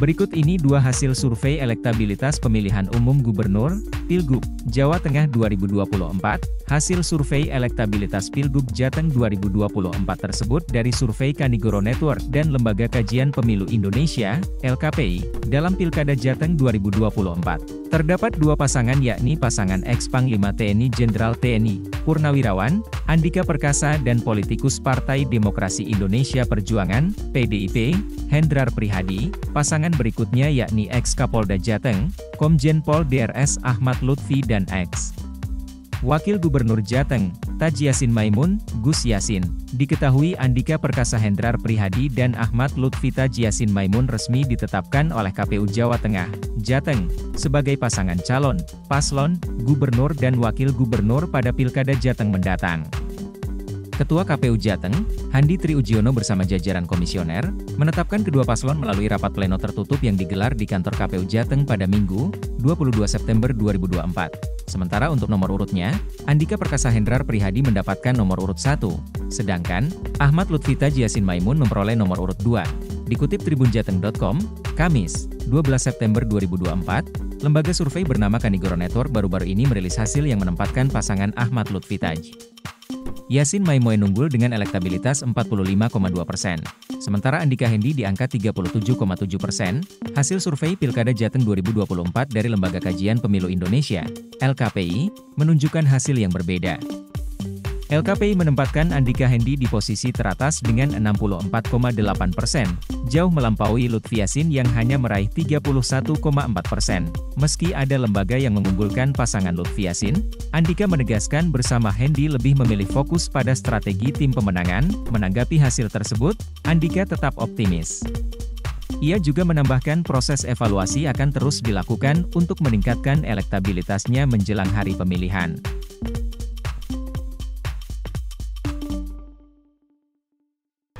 Berikut ini dua hasil survei elektabilitas pemilihan umum gubernur, Pilgub, Jawa Tengah 2024. Hasil survei elektabilitas Pilgub Jateng 2024 tersebut dari survei Kanigoro Network dan Lembaga Kajian Pemilu Indonesia, LKPI, dalam Pilkada Jateng 2024. Terdapat dua pasangan yakni pasangan ex-Panglima TNI Jenderal TNI, Purnawirawan, Andika Perkasa dan politikus Partai Demokrasi Indonesia Perjuangan, PDIP, Hendrar Prihadi, pasangan berikutnya yakni ex-Kapolda Jateng, Komjen Pol DRS Ahmad Lutfi dan ex. Wakil Gubernur Jateng, Taj Yasin Maimun, Gus Yasin. Diketahui Andika Perkasa Hendrar Prihadi dan Ahmad Lutfi Taj Yasin Maimun resmi ditetapkan oleh KPU Jawa Tengah, Jateng, sebagai pasangan calon, paslon, gubernur dan wakil gubernur pada Pilkada Jateng mendatang. Ketua KPU Jateng, Handi Triujiono bersama jajaran komisioner, menetapkan kedua paslon melalui rapat pleno tertutup yang digelar di kantor KPU Jateng pada Minggu, 22 September 2024. Sementara untuk nomor urutnya, Andika Perkasa Hendrar Prihadi mendapatkan nomor urut 1, sedangkan Ahmad Lutfita Jiasin Maimun memperoleh nomor urut 2. Dikutip tribunjateng.com, Kamis, 12 September 2024, lembaga survei bernama Kanigoro Network baru-baru ini merilis hasil yang menempatkan pasangan Ahmad Lutfi Taj. Yasin Maimoy unggul dengan elektabilitas 45,2 persen. Sementara Andika Hendi di angka 37,7 persen, hasil survei Pilkada Jateng 2024 dari Lembaga Kajian Pemilu Indonesia, LKPI, menunjukkan hasil yang berbeda. LKPI menempatkan Andika Hendi di posisi teratas dengan 64,8 persen, jauh melampaui Lutfi Yasin yang hanya meraih 31,4 persen. Meski ada lembaga yang mengunggulkan pasangan Lutfi Yasin, Andika menegaskan bersama Hendi lebih memilih fokus pada strategi tim pemenangan. Menanggapi hasil tersebut, Andika tetap optimis. Ia juga menambahkan proses evaluasi akan terus dilakukan untuk meningkatkan elektabilitasnya menjelang hari pemilihan.